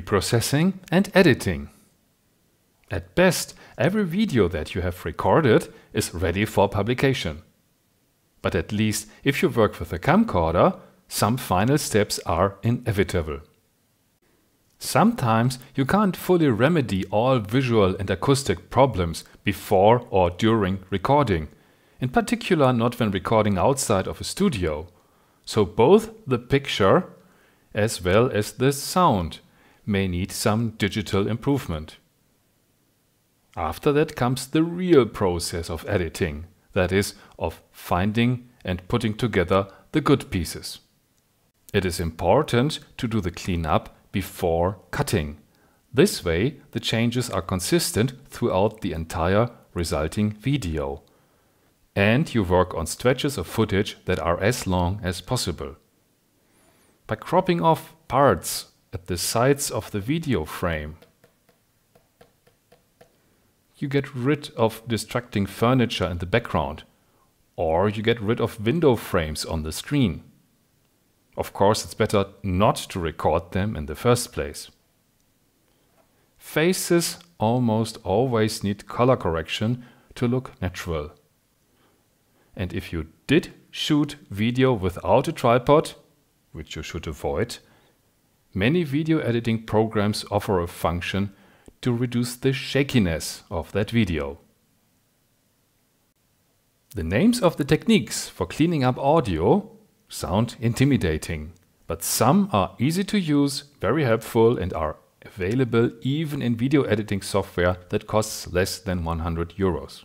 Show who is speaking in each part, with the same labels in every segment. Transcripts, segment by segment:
Speaker 1: preprocessing and editing. At best, every video that you have recorded is ready for publication. But at least if you work with a camcorder, some final steps are inevitable. Sometimes you can't fully remedy all visual and acoustic problems before or during recording, in particular not when recording outside of a studio. So both the picture as well as the sound may need some digital improvement. After that comes the real process of editing, that is, of finding and putting together the good pieces. It is important to do the cleanup before cutting. This way, the changes are consistent throughout the entire resulting video. And you work on stretches of footage that are as long as possible. By cropping off parts at the sides of the video frame, you get rid of distracting furniture in the background, or you get rid of window frames on the screen. Of course, it's better not to record them in the first place. Faces almost always need color correction to look natural. And if you did shoot video without a tripod, which you should avoid, many video editing programs offer a function to reduce the shakiness of that video. The names of the techniques for cleaning up audio sound intimidating, but some are easy to use, very helpful and are available even in video editing software that costs less than 100 euros.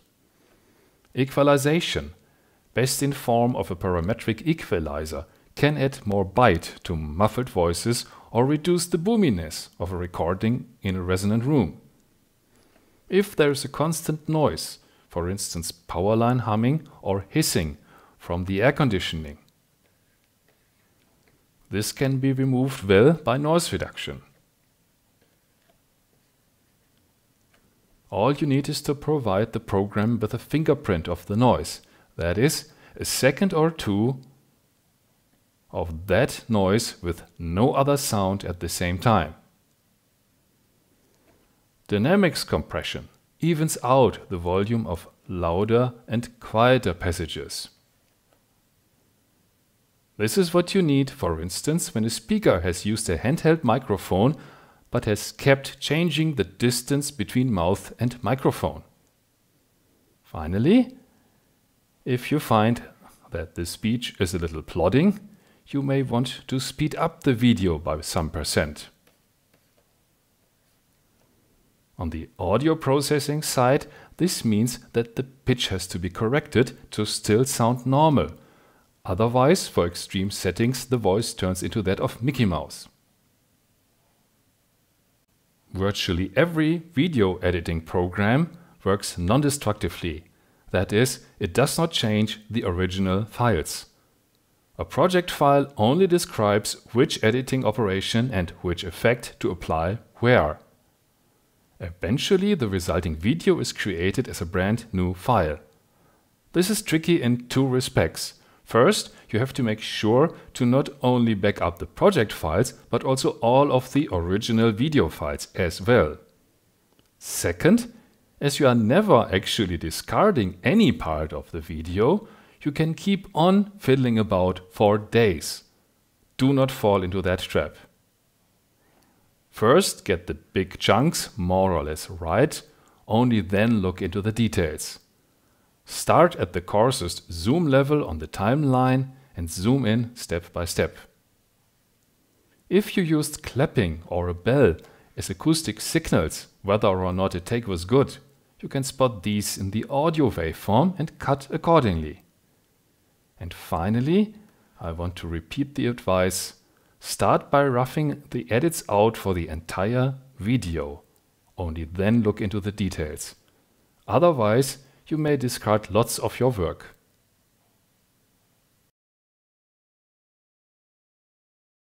Speaker 1: Equalization, best in form of a parametric equalizer, can add more bite to muffled voices or reduce the boominess of a recording in a resonant room. If there is a constant noise, for instance power line humming or hissing from the air conditioning, this can be removed well by noise reduction. All you need is to provide the program with a fingerprint of the noise, that is, a second or two of that noise with no other sound at the same time. Dynamics compression evens out the volume of louder and quieter passages. This is what you need, for instance, when a speaker has used a handheld microphone but has kept changing the distance between mouth and microphone. Finally, if you find that the speech is a little plodding, you may want to speed up the video by some percent. On the audio processing side, this means that the pitch has to be corrected to still sound normal Otherwise, for extreme settings, the voice turns into that of Mickey Mouse. Virtually every video editing program works non-destructively. That is, it does not change the original files. A project file only describes which editing operation and which effect to apply where. Eventually, the resulting video is created as a brand new file. This is tricky in two respects. First, you have to make sure to not only back up the project files, but also all of the original video files as well. Second, as you are never actually discarding any part of the video, you can keep on fiddling about for days. Do not fall into that trap. First, get the big chunks more or less right, only then look into the details. Start at the coarsest zoom level on the timeline and zoom in step by step. If you used clapping or a bell as acoustic signals, whether or not a take was good, you can spot these in the audio waveform and cut accordingly. And finally, I want to repeat the advice. Start by roughing the edits out for the entire video. Only then look into the details. Otherwise, you may discard lots of your work.